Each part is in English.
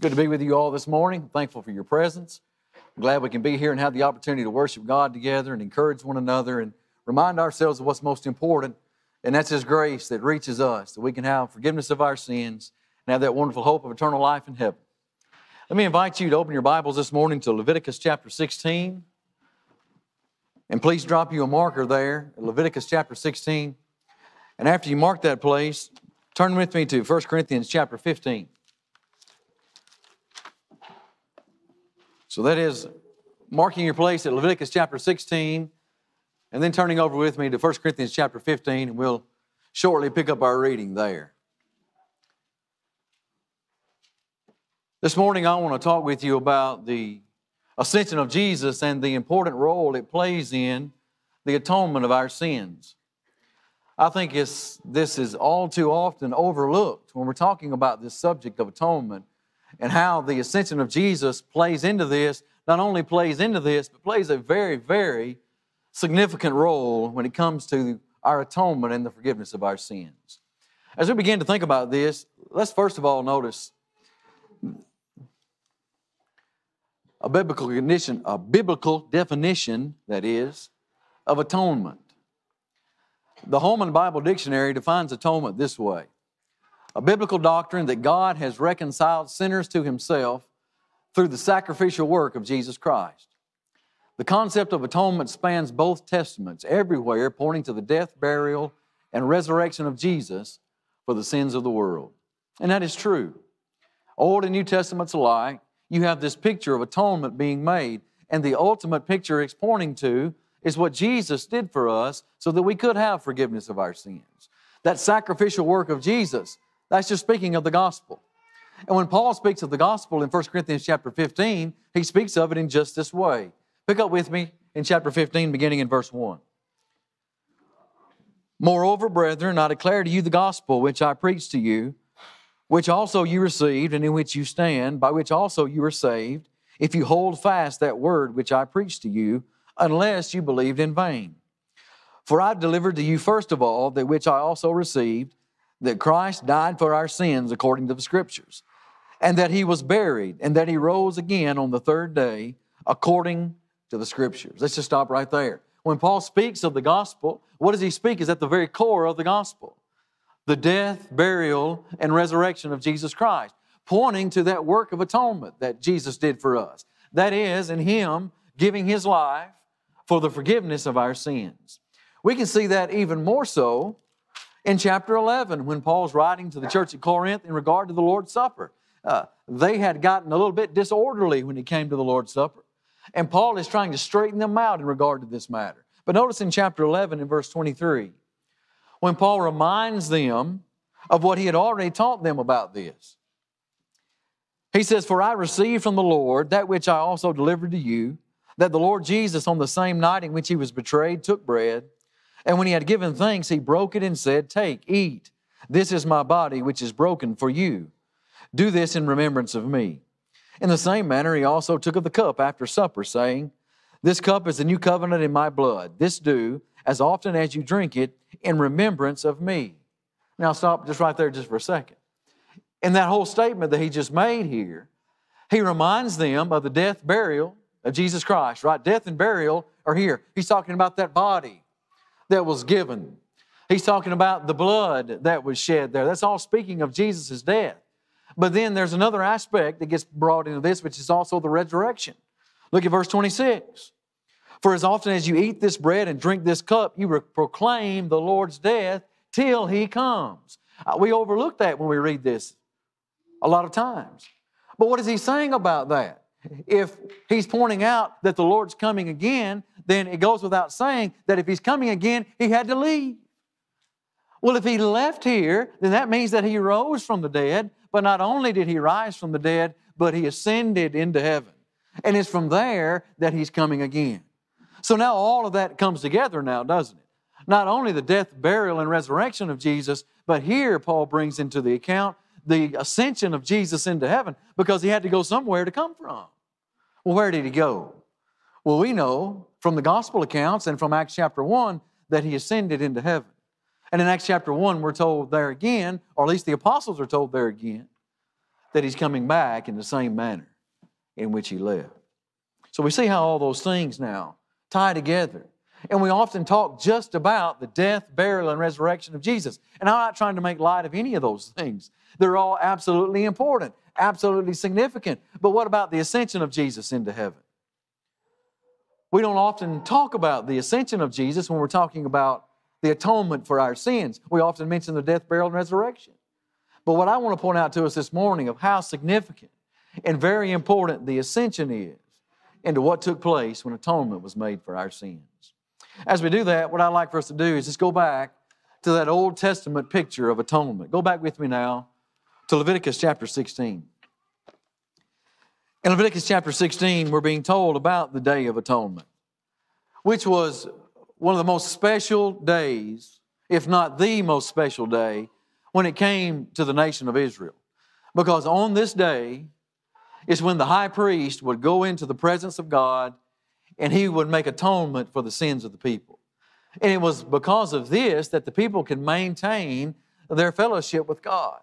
Good to be with you all this morning. Thankful for your presence. I'm glad we can be here and have the opportunity to worship God together and encourage one another and remind ourselves of what's most important, and that's His grace that reaches us, that we can have forgiveness of our sins and have that wonderful hope of eternal life in heaven. Let me invite you to open your Bibles this morning to Leviticus chapter 16. And please drop you a marker there, Leviticus chapter 16. And after you mark that place, turn with me to 1 Corinthians chapter 15. So that is marking your place at Leviticus chapter 16 and then turning over with me to 1 Corinthians chapter 15, and we'll shortly pick up our reading there. This morning, I want to talk with you about the ascension of Jesus and the important role it plays in the atonement of our sins. I think this is all too often overlooked when we're talking about this subject of atonement and how the ascension of Jesus plays into this, not only plays into this, but plays a very, very significant role when it comes to our atonement and the forgiveness of our sins. As we begin to think about this, let's first of all notice a biblical definition, a biblical definition, that is, of atonement. The Holman Bible Dictionary defines atonement this way a biblical doctrine that God has reconciled sinners to himself through the sacrificial work of Jesus Christ. The concept of atonement spans both testaments, everywhere pointing to the death, burial, and resurrection of Jesus for the sins of the world. And that is true. Old and New Testaments alike, you have this picture of atonement being made, and the ultimate picture it's pointing to is what Jesus did for us so that we could have forgiveness of our sins. That sacrificial work of Jesus that's just speaking of the gospel. And when Paul speaks of the gospel in 1 Corinthians chapter 15, he speaks of it in just this way. Pick up with me in chapter 15, beginning in verse 1. Moreover, brethren, I declare to you the gospel which I preached to you, which also you received, and in which you stand, by which also you are saved, if you hold fast that word which I preached to you, unless you believed in vain. For I delivered to you first of all that which I also received that Christ died for our sins according to the Scriptures, and that he was buried, and that he rose again on the third day according to the Scriptures. Let's just stop right there. When Paul speaks of the gospel, what does he speak is at the very core of the gospel the death, burial, and resurrection of Jesus Christ, pointing to that work of atonement that Jesus did for us. That is, in him giving his life for the forgiveness of our sins. We can see that even more so in chapter 11 when Paul's writing to the church at Corinth in regard to the Lord's Supper. Uh, they had gotten a little bit disorderly when it came to the Lord's Supper. And Paul is trying to straighten them out in regard to this matter. But notice in chapter 11 and verse 23, when Paul reminds them of what he had already taught them about this. He says, For I received from the Lord that which I also delivered to you, that the Lord Jesus, on the same night in which he was betrayed, took bread. And when he had given thanks, he broke it and said, Take, eat. This is my body, which is broken for you. Do this in remembrance of me. In the same manner, he also took of the cup after supper, saying, This cup is the new covenant in my blood. This do as often as you drink it in remembrance of me. Now, stop just right there just for a second. In that whole statement that he just made here, he reminds them of the death, burial of Jesus Christ, right? Death and burial are here. He's talking about that body that was given. He's talking about the blood that was shed there. That's all speaking of Jesus' death. But then there's another aspect that gets brought into this, which is also the resurrection. Look at verse 26. For as often as you eat this bread and drink this cup, you proclaim the Lord's death till he comes. Uh, we overlook that when we read this a lot of times. But what is he saying about that? If he's pointing out that the Lord's coming again, then it goes without saying that if he's coming again, he had to leave. Well, if he left here, then that means that he rose from the dead, but not only did he rise from the dead, but he ascended into heaven. And it's from there that he's coming again. So now all of that comes together now, doesn't it? Not only the death, burial, and resurrection of Jesus, but here Paul brings into the account the ascension of Jesus into heaven because he had to go somewhere to come from. Well, where did he go? Well, we know from the gospel accounts and from Acts chapter 1 that he ascended into heaven. And in Acts chapter 1, we're told there again, or at least the apostles are told there again, that he's coming back in the same manner in which he left. So we see how all those things now tie together. And we often talk just about the death, burial, and resurrection of Jesus. And I'm not trying to make light of any of those things. They're all absolutely important, absolutely significant. But what about the ascension of Jesus into heaven? We don't often talk about the ascension of Jesus when we're talking about the atonement for our sins. We often mention the death, burial, and resurrection. But what I want to point out to us this morning of how significant and very important the ascension is into what took place when atonement was made for our sins. As we do that, what I'd like for us to do is just go back to that Old Testament picture of atonement. Go back with me now to Leviticus chapter 16. In Leviticus chapter 16, we're being told about the Day of Atonement, which was one of the most special days, if not the most special day, when it came to the nation of Israel. Because on this day is when the high priest would go into the presence of God and he would make atonement for the sins of the people. And it was because of this that the people could maintain their fellowship with God.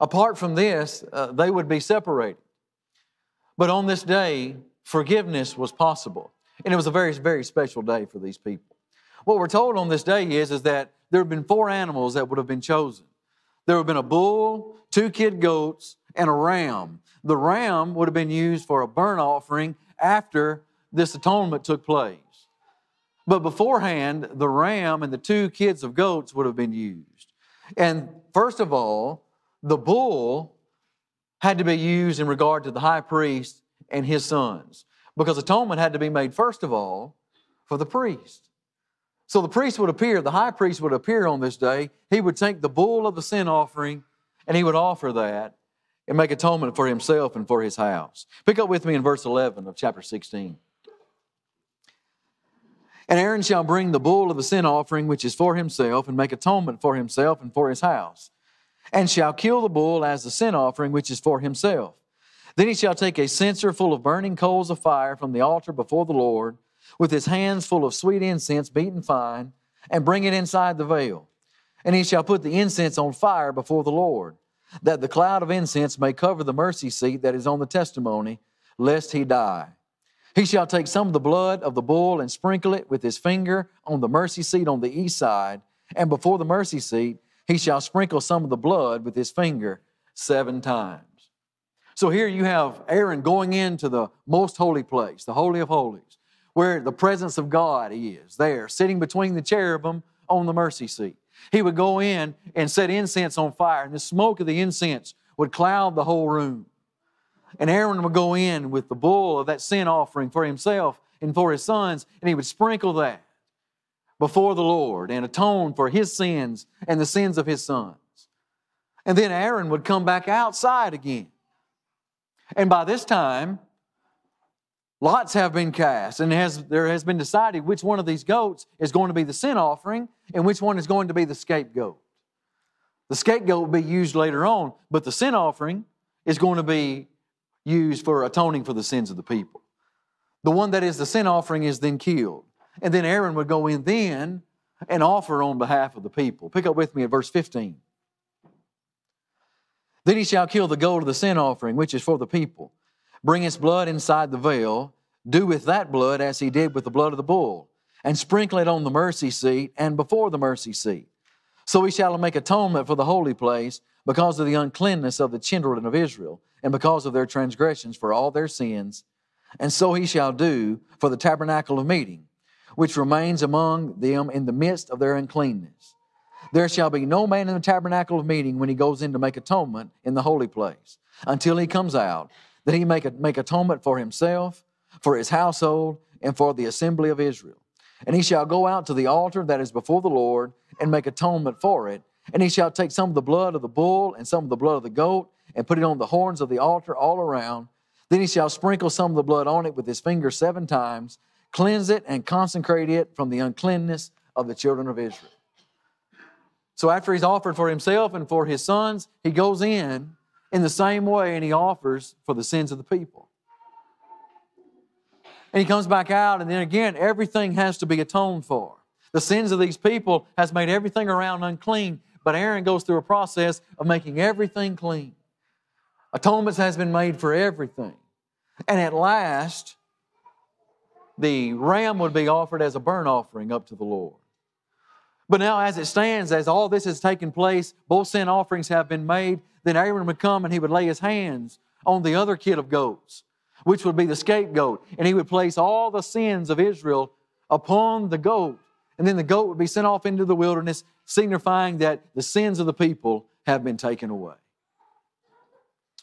Apart from this, uh, they would be separated. But on this day, forgiveness was possible. And it was a very, very special day for these people. What we're told on this day is, is that there have been four animals that would have been chosen. There would have been a bull, two kid goats, and a ram. The ram would have been used for a burnt offering after this atonement took place. But beforehand, the ram and the two kids of goats would have been used. And first of all, the bull had to be used in regard to the high priest and his sons because atonement had to be made first of all for the priest. So the priest would appear, the high priest would appear on this day. He would take the bull of the sin offering and he would offer that and make atonement for himself and for his house. Pick up with me in verse 11 of chapter 16. And Aaron shall bring the bull of the sin offering, which is for himself, and make atonement for himself and for his house, and shall kill the bull as the sin offering, which is for himself. Then he shall take a censer full of burning coals of fire from the altar before the Lord, with his hands full of sweet incense beaten fine, and bring it inside the veil. And he shall put the incense on fire before the Lord, that the cloud of incense may cover the mercy seat that is on the testimony, lest he die. He shall take some of the blood of the bull and sprinkle it with his finger on the mercy seat on the east side, and before the mercy seat, he shall sprinkle some of the blood with his finger seven times. So here you have Aaron going into the most holy place, the Holy of Holies, where the presence of God is there, sitting between the cherubim on the mercy seat. He would go in and set incense on fire, and the smoke of the incense would cloud the whole room. And Aaron would go in with the bull of that sin offering for himself and for his sons, and he would sprinkle that before the Lord and atone for his sins and the sins of his sons. And then Aaron would come back outside again. And by this time, lots have been cast, and has, there has been decided which one of these goats is going to be the sin offering and which one is going to be the scapegoat. The scapegoat will be used later on, but the sin offering is going to be used for atoning for the sins of the people. The one that is the sin offering is then killed. And then Aaron would go in then and offer on behalf of the people. Pick up with me at verse 15. Then he shall kill the goat of the sin offering, which is for the people. Bring its blood inside the veil. Do with that blood as he did with the blood of the bull, and sprinkle it on the mercy seat and before the mercy seat. So he shall make atonement for the holy place because of the uncleanness of the children of Israel and because of their transgressions for all their sins. And so he shall do for the tabernacle of meeting, which remains among them in the midst of their uncleanness. There shall be no man in the tabernacle of meeting when he goes in to make atonement in the holy place, until he comes out, that he make, a, make atonement for himself, for his household, and for the assembly of Israel. And he shall go out to the altar that is before the Lord and make atonement for it. And he shall take some of the blood of the bull and some of the blood of the goat and put it on the horns of the altar all around. Then he shall sprinkle some of the blood on it with his finger seven times, cleanse it and consecrate it from the uncleanness of the children of Israel. So after he's offered for himself and for his sons, he goes in in the same way and he offers for the sins of the people. And he comes back out, and then again, everything has to be atoned for. The sins of these people has made everything around unclean, but Aaron goes through a process of making everything clean. Atonement has been made for everything. And at last, the ram would be offered as a burnt offering up to the Lord. But now, as it stands, as all this has taken place, both sin offerings have been made, then Aaron would come and he would lay his hands on the other kid of goats, which would be the scapegoat, and he would place all the sins of Israel upon the goat. And then the goat would be sent off into the wilderness, signifying that the sins of the people have been taken away.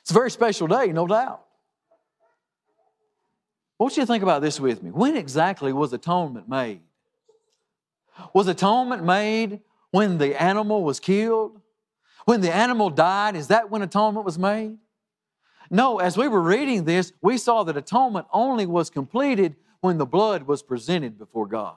It's a very special day, no doubt. I want you to think about this with me. When exactly was atonement made? Was atonement made when the animal was killed? When the animal died, is that when atonement was made? No, as we were reading this, we saw that atonement only was completed when the blood was presented before God.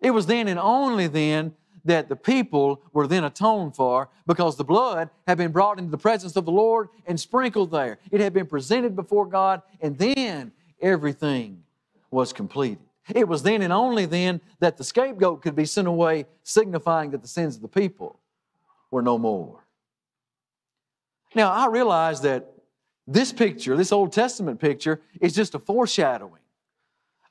It was then and only then that the people were then atoned for because the blood had been brought into the presence of the Lord and sprinkled there. It had been presented before God, and then everything was completed. It was then and only then that the scapegoat could be sent away, signifying that the sins of the people were no more. Now, I realize that this picture, this Old Testament picture, is just a foreshadowing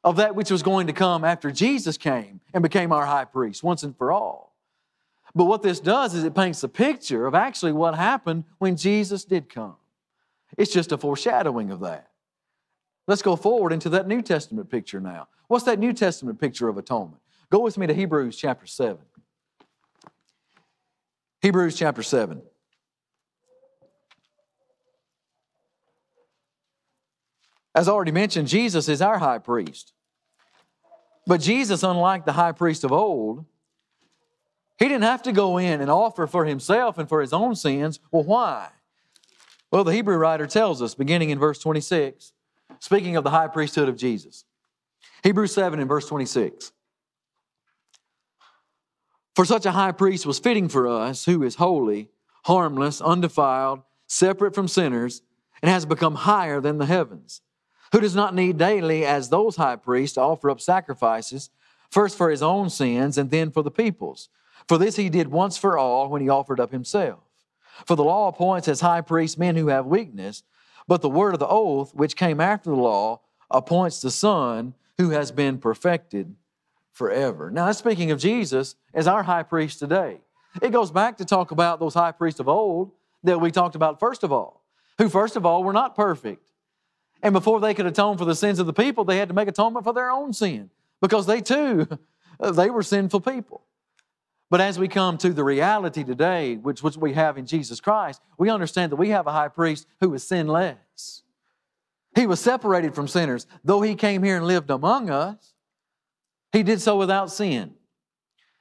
of that which was going to come after Jesus came and became our high priest once and for all. But what this does is it paints a picture of actually what happened when Jesus did come. It's just a foreshadowing of that. Let's go forward into that New Testament picture now. What's that New Testament picture of atonement? Go with me to Hebrews chapter 7. Hebrews chapter 7. As already mentioned, Jesus is our high priest. But Jesus, unlike the high priest of old, he didn't have to go in and offer for himself and for his own sins. Well, why? Well, the Hebrew writer tells us, beginning in verse 26, speaking of the high priesthood of Jesus. Hebrews 7 and verse 26. For such a high priest was fitting for us, who is holy, harmless, undefiled, separate from sinners, and has become higher than the heavens, who does not need daily, as those high priests, to offer up sacrifices, first for his own sins and then for the people's. For this he did once for all when he offered up himself. For the law appoints as high priests men who have weakness, but the word of the oath, which came after the law, appoints the Son who has been perfected forever. Now, speaking of Jesus as our high priest today. It goes back to talk about those high priests of old that we talked about first of all, who, first of all, were not perfect. And before they could atone for the sins of the people, they had to make atonement for their own sin because they too, they were sinful people. But as we come to the reality today, which, which we have in Jesus Christ, we understand that we have a high priest who is sinless. He was separated from sinners. Though he came here and lived among us, he did so without sin.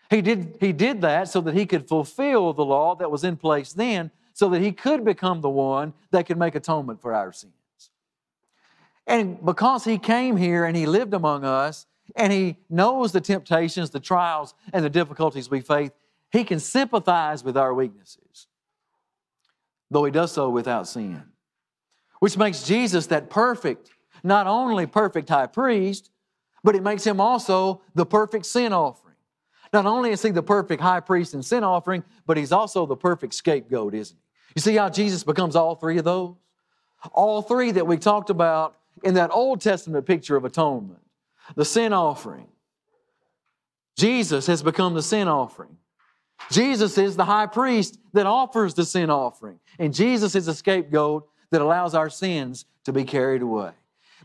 He did, he did that so that he could fulfill the law that was in place then, so that he could become the one that could make atonement for our sins. And because he came here and he lived among us, and He knows the temptations, the trials, and the difficulties we face. He can sympathize with our weaknesses, though He does so without sin, which makes Jesus that perfect, not only perfect high priest, but it makes Him also the perfect sin offering. Not only is He the perfect high priest and sin offering, but He's also the perfect scapegoat, isn't He? You see how Jesus becomes all three of those? All three that we talked about in that Old Testament picture of atonement the sin offering. Jesus has become the sin offering. Jesus is the high priest that offers the sin offering. And Jesus is the scapegoat that allows our sins to be carried away.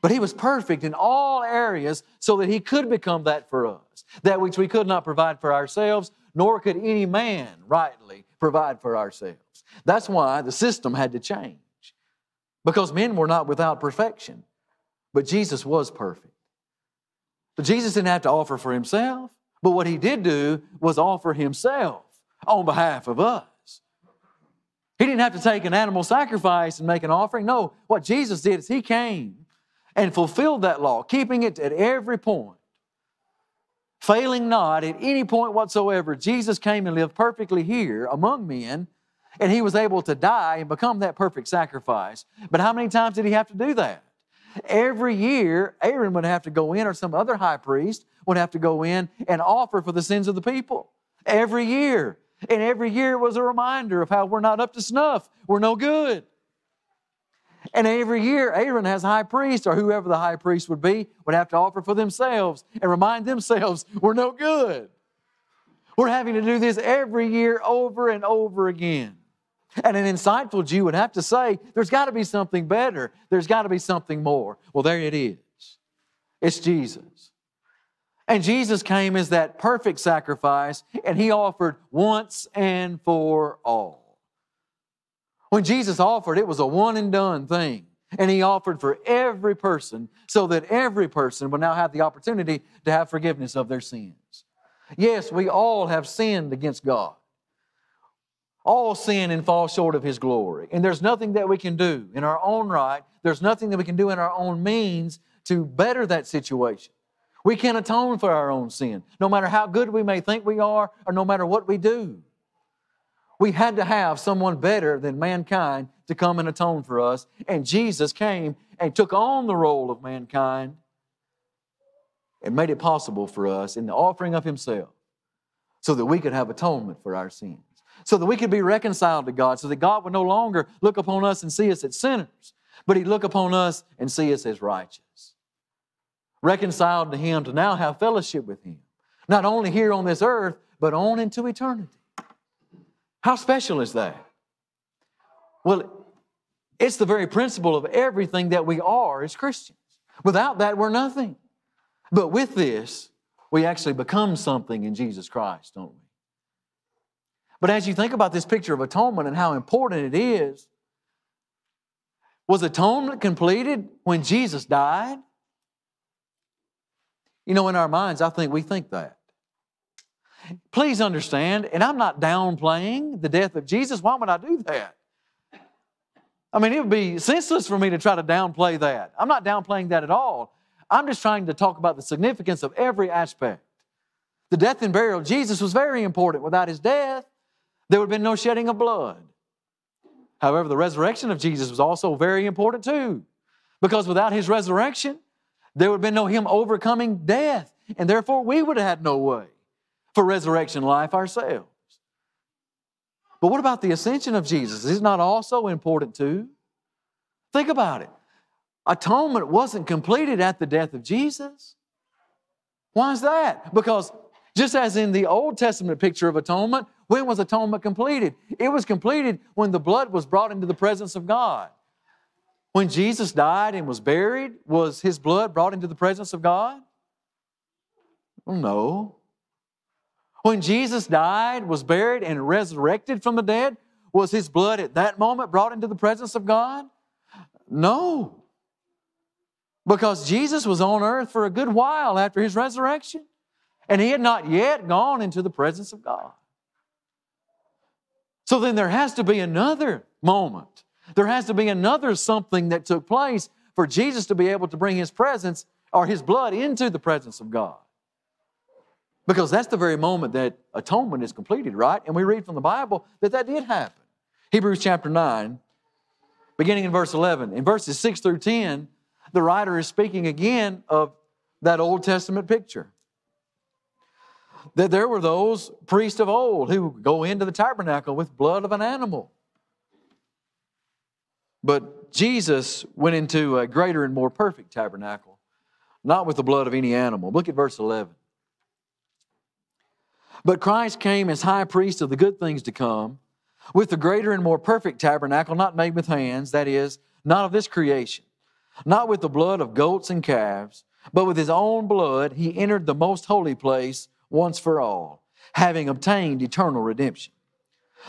But he was perfect in all areas so that he could become that for us, that which we could not provide for ourselves, nor could any man rightly provide for ourselves. That's why the system had to change, because men were not without perfection, but Jesus was perfect. Jesus didn't have to offer for himself. But what he did do was offer himself on behalf of us. He didn't have to take an animal sacrifice and make an offering. No, what Jesus did is he came and fulfilled that law, keeping it at every point. Failing not at any point whatsoever, Jesus came and lived perfectly here among men, and he was able to die and become that perfect sacrifice. But how many times did he have to do that? Every year, Aaron would have to go in, or some other high priest would have to go in and offer for the sins of the people. Every year. And every year it was a reminder of how we're not up to snuff. We're no good. And every year, Aaron has high priest, or whoever the high priest would be, would have to offer for themselves and remind themselves we're no good. We're having to do this every year over and over again. And an insightful Jew would have to say, there's got to be something better. There's got to be something more. Well, there it is. It's Jesus. And Jesus came as that perfect sacrifice, and He offered once and for all. When Jesus offered, it was a one and done thing. And He offered for every person so that every person will now have the opportunity to have forgiveness of their sins. Yes, we all have sinned against God. All sin and fall short of His glory. And there's nothing that we can do in our own right, there's nothing that we can do in our own means to better that situation. We can't atone for our own sin, no matter how good we may think we are or no matter what we do. We had to have someone better than mankind to come and atone for us. And Jesus came and took on the role of mankind and made it possible for us in the offering of Himself so that we could have atonement for our sins, so that we could be reconciled to God, so that God would no longer look upon us and see us as sinners, but He'd look upon us and see us as righteous reconciled to Him to now have fellowship with Him, not only here on this earth, but on into eternity. How special is that? Well, it's the very principle of everything that we are as Christians. Without that, we're nothing. But with this, we actually become something in Jesus Christ, don't we? But as you think about this picture of atonement and how important it is, was atonement completed when Jesus died? You know, in our minds, I think we think that. Please understand, and I'm not downplaying the death of Jesus. Why would I do that? I mean, it would be senseless for me to try to downplay that. I'm not downplaying that at all. I'm just trying to talk about the significance of every aspect. The death and burial of Jesus was very important. Without his death, there would have been no shedding of blood. However, the resurrection of Jesus was also very important too, because without his resurrection, there would have been no Him overcoming death, and therefore we would have had no way for resurrection life ourselves. But what about the ascension of Jesus? Is it not also important too? Think about it. Atonement wasn't completed at the death of Jesus. Why is that? Because just as in the Old Testament picture of atonement, when was atonement completed? It was completed when the blood was brought into the presence of God. When Jesus died and was buried, was his blood brought into the presence of God? Well, no. When Jesus died, was buried, and resurrected from the dead, was his blood at that moment brought into the presence of God? No. Because Jesus was on earth for a good while after his resurrection, and he had not yet gone into the presence of God. So then there has to be another moment there has to be another something that took place for Jesus to be able to bring his presence or his blood into the presence of God. Because that's the very moment that atonement is completed, right? And we read from the Bible that that did happen. Hebrews chapter 9, beginning in verse 11. In verses 6 through 10, the writer is speaking again of that Old Testament picture. That there were those priests of old who go into the tabernacle with blood of an animal but Jesus went into a greater and more perfect tabernacle, not with the blood of any animal. Look at verse 11. But Christ came as high priest of the good things to come, with the greater and more perfect tabernacle, not made with hands, that is, not of this creation, not with the blood of goats and calves, but with his own blood he entered the most holy place once for all, having obtained eternal redemption.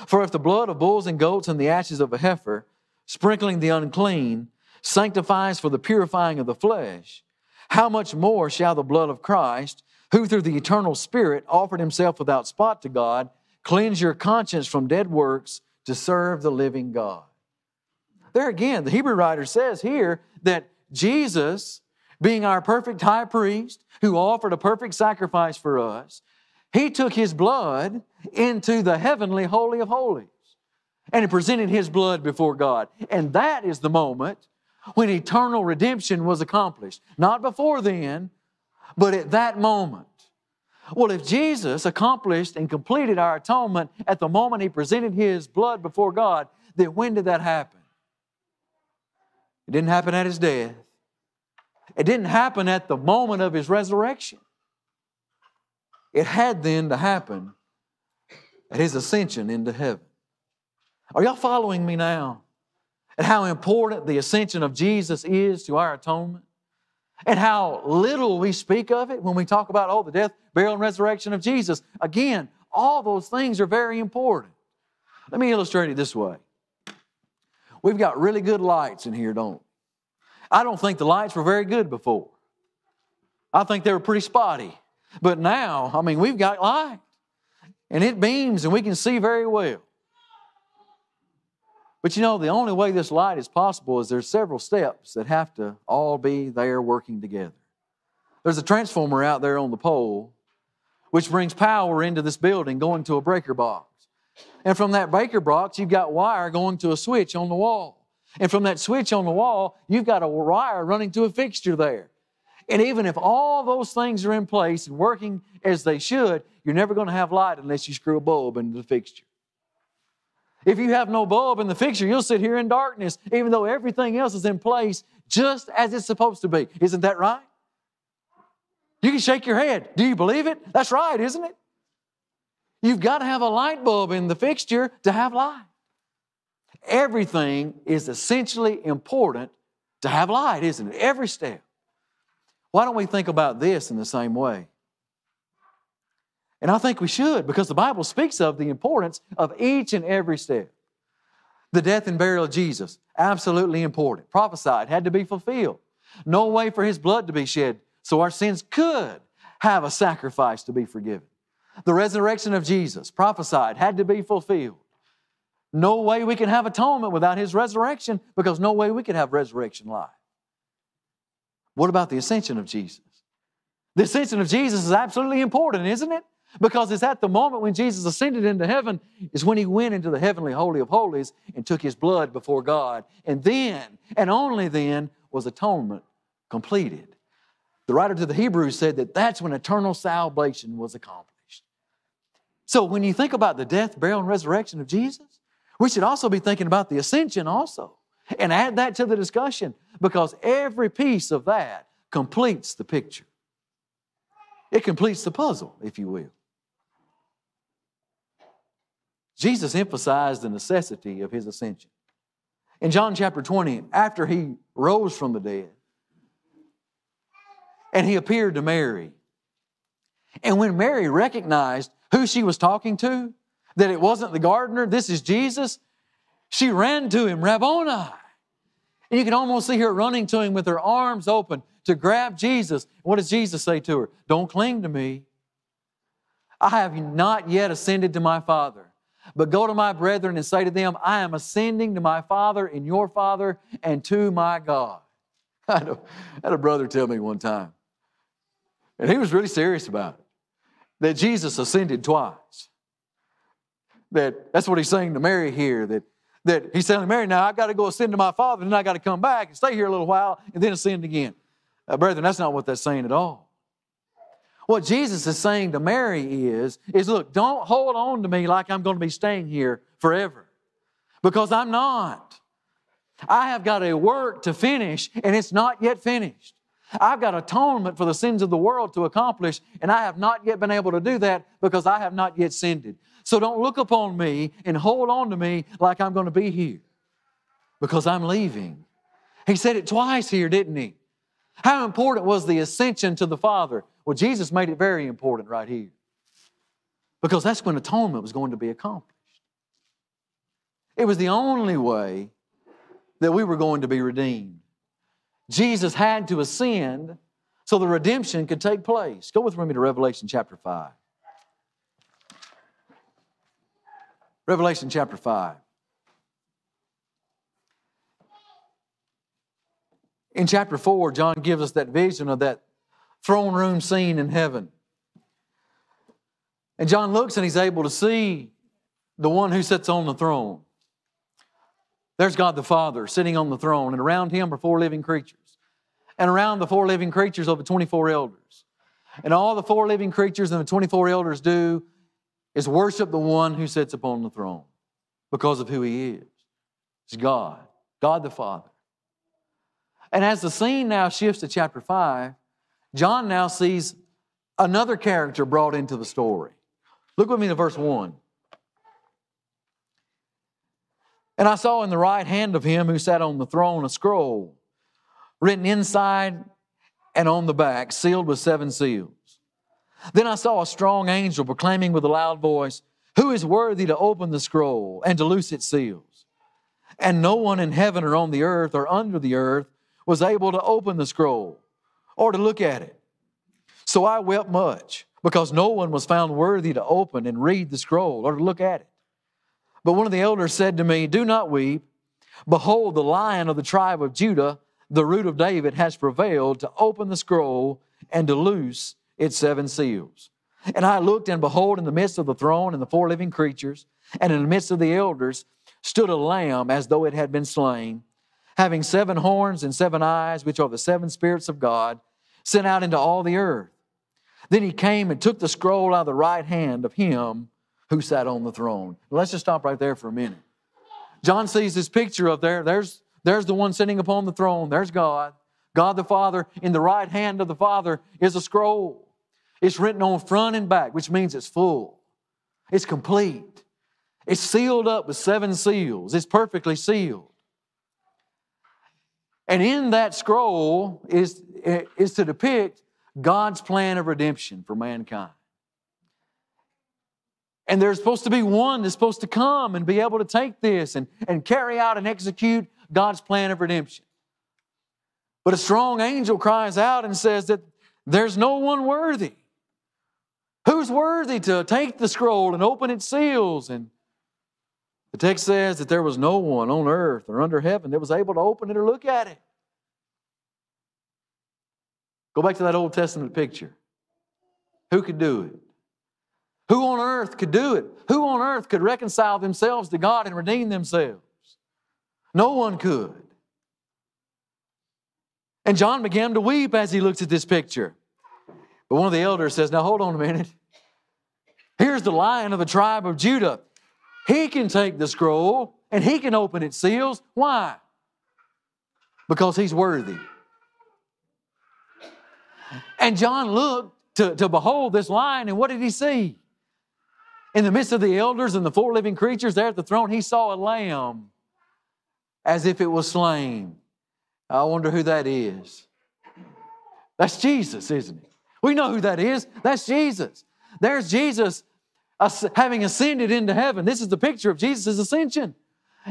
For if the blood of bulls and goats and the ashes of a heifer, sprinkling the unclean, sanctifies for the purifying of the flesh, how much more shall the blood of Christ, who through the eternal Spirit offered himself without spot to God, cleanse your conscience from dead works to serve the living God? There again, the Hebrew writer says here that Jesus, being our perfect high priest who offered a perfect sacrifice for us, he took his blood into the heavenly holy of holies and he presented his blood before God. And that is the moment when eternal redemption was accomplished. Not before then, but at that moment. Well, if Jesus accomplished and completed our atonement at the moment he presented his blood before God, then when did that happen? It didn't happen at his death. It didn't happen at the moment of his resurrection. It had then to happen at his ascension into heaven. Are y'all following me now? And how important the ascension of Jesus is to our atonement? And how little we speak of it when we talk about, oh, the death, burial, and resurrection of Jesus. Again, all those things are very important. Let me illustrate it this way. We've got really good lights in here, don't we? I don't think the lights were very good before. I think they were pretty spotty. But now, I mean, we've got light. And it beams and we can see very well. But you know, the only way this light is possible is there's several steps that have to all be there working together. There's a transformer out there on the pole which brings power into this building going to a breaker box. And from that breaker box, you've got wire going to a switch on the wall. And from that switch on the wall, you've got a wire running to a fixture there. And even if all those things are in place and working as they should, you're never going to have light unless you screw a bulb into the fixture. If you have no bulb in the fixture, you'll sit here in darkness, even though everything else is in place just as it's supposed to be. Isn't that right? You can shake your head. Do you believe it? That's right, isn't it? You've got to have a light bulb in the fixture to have light. Everything is essentially important to have light, isn't it? Every step. Why don't we think about this in the same way? And I think we should because the Bible speaks of the importance of each and every step. The death and burial of Jesus, absolutely important. Prophesied, had to be fulfilled. No way for his blood to be shed so our sins could have a sacrifice to be forgiven. The resurrection of Jesus, prophesied, had to be fulfilled. No way we can have atonement without his resurrection because no way we can have resurrection life. What about the ascension of Jesus? The ascension of Jesus is absolutely important, isn't it? Because it's at the moment when Jesus ascended into heaven, is when he went into the heavenly holy of holies and took his blood before God. And then, and only then, was atonement completed. The writer to the Hebrews said that that's when eternal salvation was accomplished. So when you think about the death, burial, and resurrection of Jesus, we should also be thinking about the ascension also. And add that to the discussion because every piece of that completes the picture. It completes the puzzle, if you will. Jesus emphasized the necessity of his ascension. In John chapter 20, after he rose from the dead, and he appeared to Mary. And when Mary recognized who she was talking to, that it wasn't the gardener, this is Jesus, she ran to him, Rabboni. And you can almost see her running to him with her arms open to grab Jesus. What does Jesus say to her? Don't cling to me. I have not yet ascended to my Father. But go to my brethren and say to them, I am ascending to my Father and your Father and to my God. I had a, had a brother tell me one time, and he was really serious about it. That Jesus ascended twice. That that's what he's saying to Mary here. That that he's telling Mary, now I've got to go ascend to my Father, and then I got to come back and stay here a little while, and then ascend again. Uh, brethren, that's not what that's saying at all. What Jesus is saying to Mary is, is look, don't hold on to me like I'm going to be staying here forever. Because I'm not. I have got a work to finish, and it's not yet finished. I've got atonement for the sins of the world to accomplish, and I have not yet been able to do that because I have not yet sinned. So don't look upon me and hold on to me like I'm going to be here because I'm leaving. He said it twice here, didn't he? How important was the ascension to the Father? Well, Jesus made it very important right here because that's when atonement was going to be accomplished. It was the only way that we were going to be redeemed. Jesus had to ascend so the redemption could take place. Go with me to Revelation chapter 5. Revelation chapter 5. In chapter 4, John gives us that vision of that throne room scene in heaven. And John looks and he's able to see the one who sits on the throne. There's God the Father sitting on the throne, and around him are four living creatures. And around the four living creatures are the 24 elders. And all the four living creatures and the 24 elders do is worship the one who sits upon the throne because of who he is. It's God, God the Father. And as the scene now shifts to chapter 5, John now sees another character brought into the story. Look with me to verse 1. And I saw in the right hand of him who sat on the throne a scroll written inside and on the back, sealed with seven seals. Then I saw a strong angel proclaiming with a loud voice, Who is worthy to open the scroll and to loose its seals? And no one in heaven or on the earth or under the earth was able to open the scroll or to look at it. So I wept much because no one was found worthy to open and read the scroll or to look at it. But one of the elders said to me, Do not weep. Behold, the lion of the tribe of Judah, the root of David, has prevailed to open the scroll and to loose its seven seals. And I looked, and behold, in the midst of the throne and the four living creatures, and in the midst of the elders, stood a lamb as though it had been slain, having seven horns and seven eyes, which are the seven spirits of God, sent out into all the earth. Then he came and took the scroll out of the right hand of him who sat on the throne. Let's just stop right there for a minute. John sees this picture of there. There's, there's the one sitting upon the throne. There's God. God the Father. In the right hand of the Father is a scroll. It's written on front and back, which means it's full. It's complete. It's sealed up with seven seals. It's perfectly sealed. And in that scroll is, is to depict God's plan of redemption for mankind. And there's supposed to be one that's supposed to come and be able to take this and, and carry out and execute God's plan of redemption. But a strong angel cries out and says that there's no one worthy. Who's worthy to take the scroll and open its seals? And the text says that there was no one on earth or under heaven that was able to open it or look at it. Go back to that Old Testament picture. Who could do it? Who on earth could do it? Who on earth could reconcile themselves to God and redeem themselves? No one could. And John began to weep as he looked at this picture. But one of the elders says, Now hold on a minute. Here's the lion of the tribe of Judah. He can take the scroll and he can open its seals. Why? Because he's worthy. And John looked to, to behold this lion, and what did he see? In the midst of the elders and the four living creatures there at the throne, he saw a lamb as if it was slain. I wonder who that is. That's Jesus, isn't it? We know who that is. That's Jesus. There's Jesus having ascended into heaven. This is the picture of Jesus' ascension.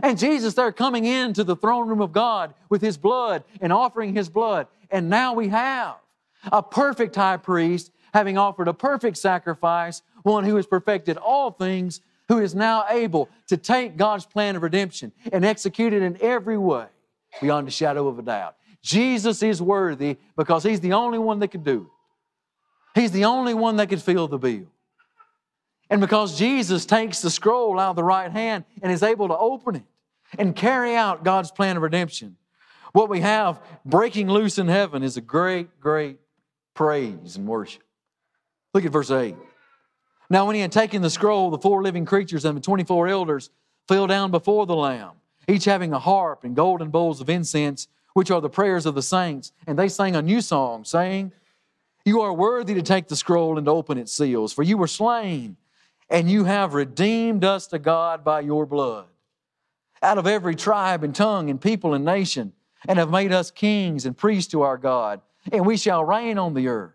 And Jesus there coming into the throne room of God with his blood and offering his blood. And now we have a perfect high priest having offered a perfect sacrifice one who has perfected all things, who is now able to take God's plan of redemption and execute it in every way beyond a shadow of a doubt. Jesus is worthy because He's the only one that can do it. He's the only one that can fill the bill. And because Jesus takes the scroll out of the right hand and is able to open it and carry out God's plan of redemption, what we have breaking loose in heaven is a great, great praise and worship. Look at verse 8. Now, when he had taken the scroll, the four living creatures and the 24 elders fell down before the Lamb, each having a harp and golden bowls of incense, which are the prayers of the saints. And they sang a new song, saying, You are worthy to take the scroll and to open its seals, for you were slain, and you have redeemed us to God by your blood. Out of every tribe and tongue and people and nation, and have made us kings and priests to our God, and we shall reign on the earth.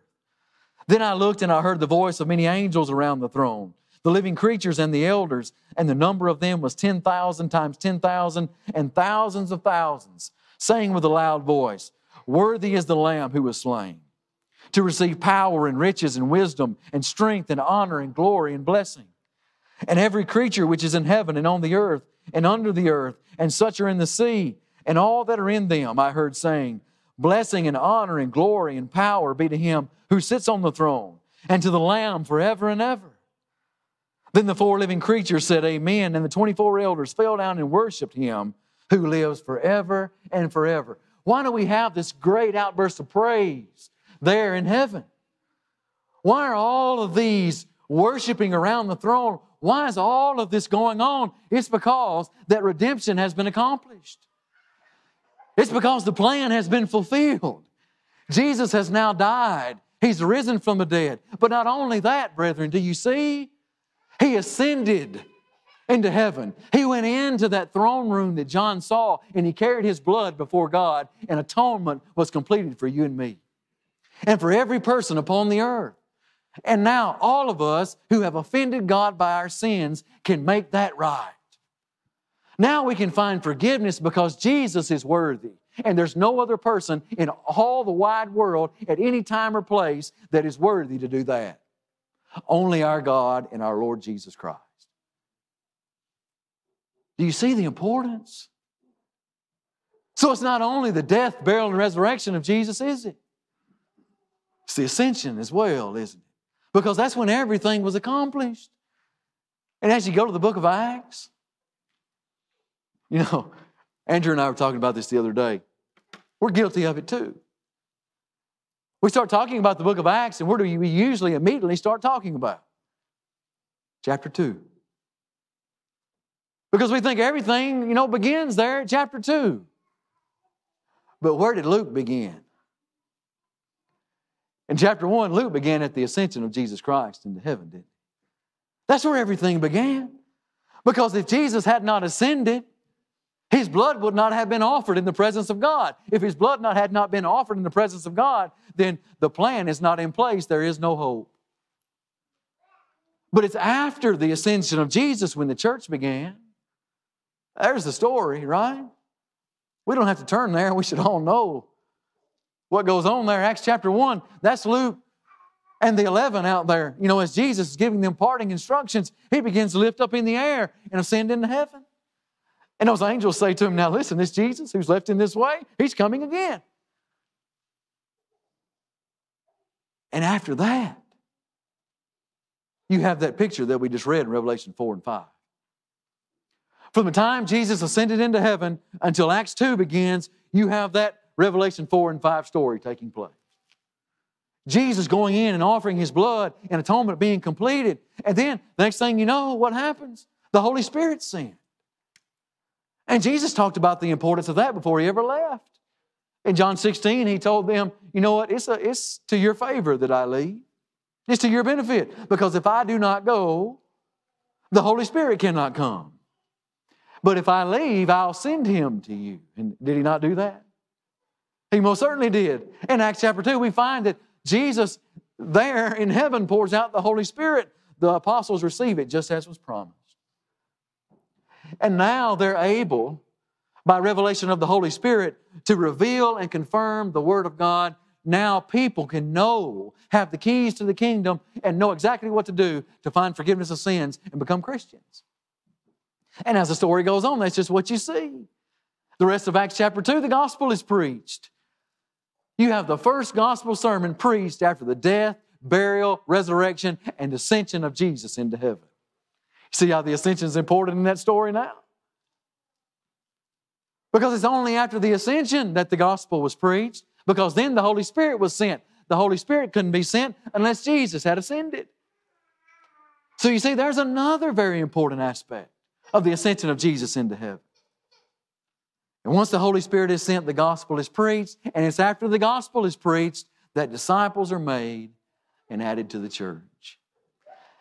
Then I looked and I heard the voice of many angels around the throne, the living creatures and the elders, and the number of them was 10,000 times 10,000 and thousands of thousands, saying with a loud voice, Worthy is the Lamb who was slain, to receive power and riches and wisdom and strength and honor and glory and blessing. And every creature which is in heaven and on the earth and under the earth, and such are in the sea, and all that are in them, I heard saying, Blessing and honor and glory and power be to him who sits on the throne and to the Lamb forever and ever. Then the four living creatures said, Amen. And the 24 elders fell down and worshiped him who lives forever and forever. Why do we have this great outburst of praise there in heaven? Why are all of these worshiping around the throne? Why is all of this going on? It's because that redemption has been accomplished. It's because the plan has been fulfilled. Jesus has now died. He's risen from the dead. But not only that, brethren, do you see? He ascended into heaven. He went into that throne room that John saw and he carried his blood before God, and atonement was completed for you and me and for every person upon the earth. And now all of us who have offended God by our sins can make that right. Now we can find forgiveness because Jesus is worthy. And there's no other person in all the wide world at any time or place that is worthy to do that. Only our God and our Lord Jesus Christ. Do you see the importance? So it's not only the death, burial, and resurrection of Jesus, is it? It's the ascension as well, isn't it? Because that's when everything was accomplished. And as you go to the book of Acts, you know, Andrew and I were talking about this the other day. We're guilty of it too. We start talking about the book of Acts, and where do we usually immediately start talking about? Chapter 2. Because we think everything, you know, begins there at chapter 2. But where did Luke begin? In chapter 1, Luke began at the ascension of Jesus Christ into heaven, didn't he? That's where everything began. Because if Jesus had not ascended, his blood would not have been offered in the presence of God. If his blood not, had not been offered in the presence of God, then the plan is not in place. There is no hope. But it's after the ascension of Jesus when the church began. There's the story, right? We don't have to turn there. We should all know what goes on there. Acts chapter 1, that's Luke and the 11 out there. You know, as Jesus is giving them parting instructions, he begins to lift up in the air and ascend into heaven. And those angels say to him, Now listen, this Jesus who's left in this way, he's coming again. And after that, you have that picture that we just read in Revelation 4 and 5. From the time Jesus ascended into heaven until Acts 2 begins, you have that Revelation 4 and 5 story taking place. Jesus going in and offering his blood and atonement being completed. And then, the next thing you know, what happens? The Holy Spirit sent. And Jesus talked about the importance of that before he ever left. In John 16, he told them, you know what, it's, a, it's to your favor that I leave. It's to your benefit. Because if I do not go, the Holy Spirit cannot come. But if I leave, I'll send him to you. And did he not do that? He most certainly did. In Acts chapter 2, we find that Jesus there in heaven pours out the Holy Spirit. The apostles receive it just as was promised. And now they're able, by revelation of the Holy Spirit, to reveal and confirm the Word of God. Now people can know, have the keys to the kingdom, and know exactly what to do to find forgiveness of sins and become Christians. And as the story goes on, that's just what you see. The rest of Acts chapter 2, the gospel is preached. You have the first gospel sermon preached after the death, burial, resurrection, and ascension of Jesus into heaven. See how the ascension is important in that story now? Because it's only after the ascension that the gospel was preached, because then the Holy Spirit was sent. The Holy Spirit couldn't be sent unless Jesus had ascended. So you see, there's another very important aspect of the ascension of Jesus into heaven. And once the Holy Spirit is sent, the gospel is preached, and it's after the gospel is preached that disciples are made and added to the church.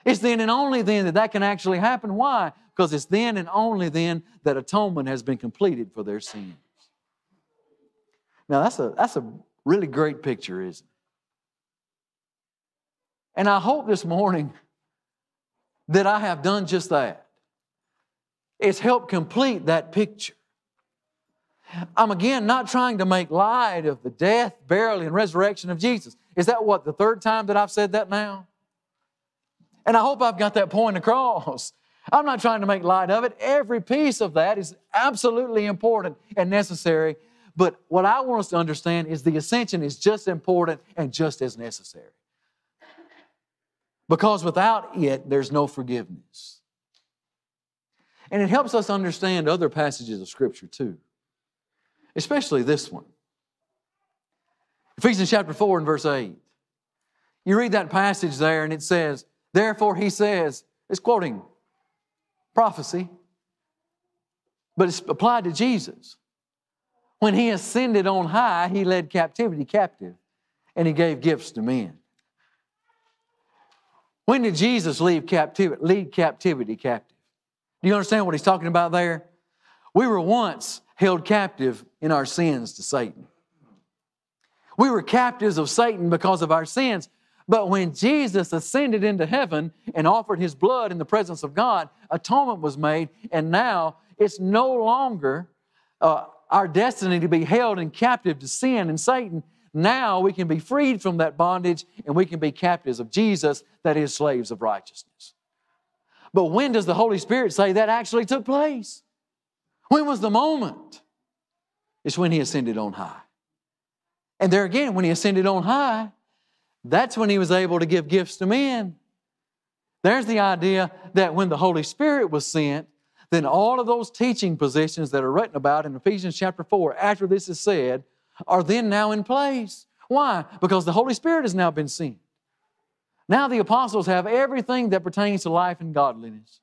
It's then and only then that that can actually happen. Why? Because it's then and only then that atonement has been completed for their sins. Now, that's a, that's a really great picture, isn't it? And I hope this morning that I have done just that. It's helped complete that picture. I'm again not trying to make light of the death, burial, and resurrection of Jesus. Is that what, the third time that I've said that now? And I hope I've got that point across. I'm not trying to make light of it. Every piece of that is absolutely important and necessary. But what I want us to understand is the ascension is just important and just as necessary. Because without it, there's no forgiveness. And it helps us understand other passages of Scripture too, especially this one. Ephesians chapter 4 and verse 8. You read that passage there, and it says, Therefore, he says, it's quoting prophecy, but it's applied to Jesus. When he ascended on high, he led captivity captive and he gave gifts to men. When did Jesus leave captivity, lead captivity captive? Do you understand what he's talking about there? We were once held captive in our sins to Satan. We were captives of Satan because of our sins. But when Jesus ascended into heaven and offered his blood in the presence of God, atonement was made, and now it's no longer uh, our destiny to be held in captive to sin and Satan. Now we can be freed from that bondage and we can be captives of Jesus, that is, slaves of righteousness. But when does the Holy Spirit say that actually took place? When was the moment? It's when He ascended on high. And there again, when He ascended on high, that's when He was able to give gifts to men. There's the idea that when the Holy Spirit was sent, then all of those teaching positions that are written about in Ephesians chapter 4, after this is said, are then now in place. Why? Because the Holy Spirit has now been sent. Now the apostles have everything that pertains to life and godliness.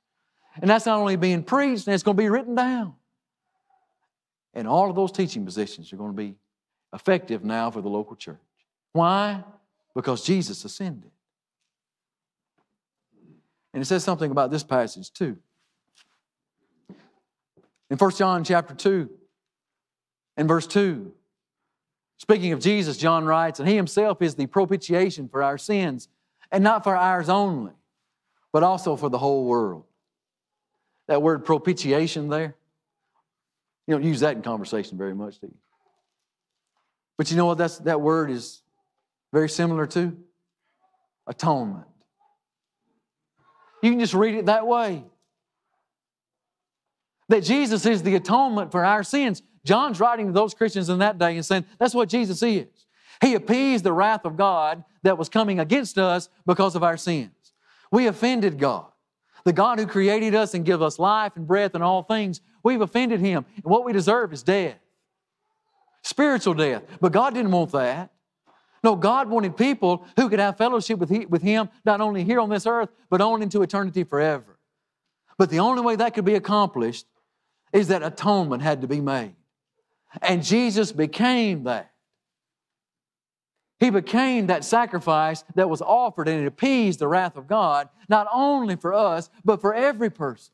And that's not only being preached, and it's going to be written down. And all of those teaching positions are going to be effective now for the local church. Why? Because Jesus ascended. And it says something about this passage too. In 1 John chapter 2 and verse 2, Speaking of Jesus, John writes, and he himself is the propitiation for our sins, and not for ours only, but also for the whole world. That word propitiation there, you don't use that in conversation very much, do you? But you know what that's, that word is very similar to? Atonement. You can just read it that way. That Jesus is the atonement for our sins. John's writing to those Christians in that day and saying, that's what Jesus is. He appeased the wrath of God that was coming against us because of our sins. We offended God. The God who created us and give us life and breath and all things, we've offended Him. And what we deserve is death. Spiritual death. But God didn't want that. No, God wanted people who could have fellowship with, he, with Him, not only here on this earth, but on into eternity forever. But the only way that could be accomplished is that atonement had to be made. And Jesus became that. He became that sacrifice that was offered and it appeased the wrath of God, not only for us, but for every person.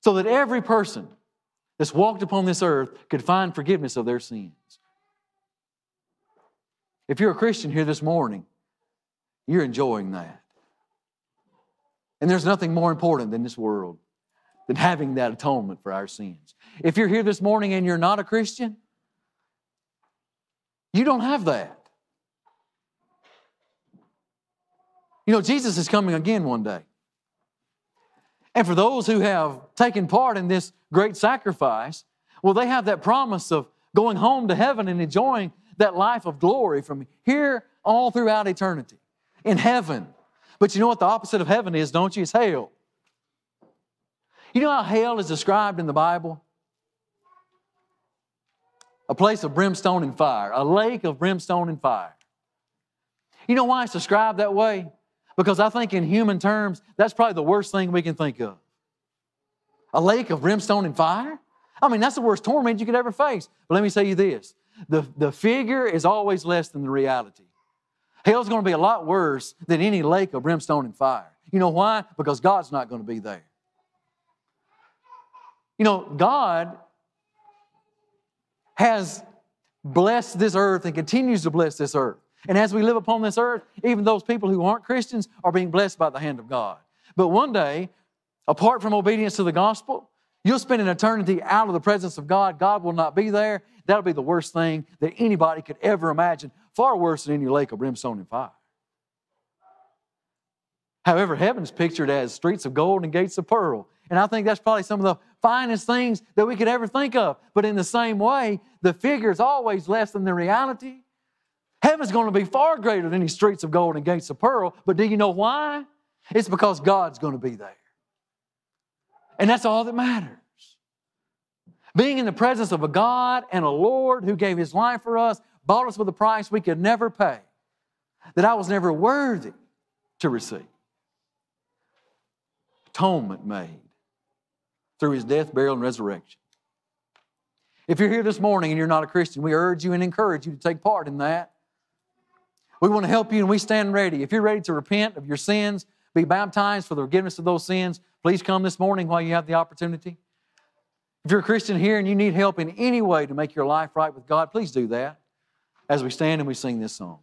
So that every person that's walked upon this earth could find forgiveness of their sins. If you're a Christian here this morning, you're enjoying that. And there's nothing more important than this world than having that atonement for our sins. If you're here this morning and you're not a Christian, you don't have that. You know, Jesus is coming again one day. And for those who have taken part in this great sacrifice, well, they have that promise of going home to heaven and enjoying that life of glory from here all throughout eternity in heaven. But you know what the opposite of heaven is, don't you? It's hell. You know how hell is described in the Bible? A place of brimstone and fire, a lake of brimstone and fire. You know why it's described that way? Because I think in human terms, that's probably the worst thing we can think of. A lake of brimstone and fire? I mean, that's the worst torment you could ever face. But let me say you this the, the figure is always less than the reality. Hell's going to be a lot worse than any lake of brimstone and fire. You know why? Because God's not going to be there. You know, God has blessed this earth and continues to bless this earth. And as we live upon this earth, even those people who aren't Christians are being blessed by the hand of God. But one day, apart from obedience to the gospel, you'll spend an eternity out of the presence of God. God will not be there. That'll be the worst thing that anybody could ever imagine, far worse than any lake of brimstone and fire. However, heaven's pictured as streets of gold and gates of pearl. And I think that's probably some of the finest things that we could ever think of. But in the same way, the figure is always less than the reality. Heaven's going to be far greater than these streets of gold and gates of pearl. But do you know why? It's because God's going to be there. And that's all that matters. Being in the presence of a God and a Lord who gave his life for us, bought us with a price we could never pay, that I was never worthy to receive. Atonement made through his death, burial, and resurrection. If you're here this morning and you're not a Christian, we urge you and encourage you to take part in that. We want to help you and we stand ready. If you're ready to repent of your sins, be baptized for the forgiveness of those sins, please come this morning while you have the opportunity. If you're a Christian here and you need help in any way to make your life right with God, please do that as we stand and we sing this song.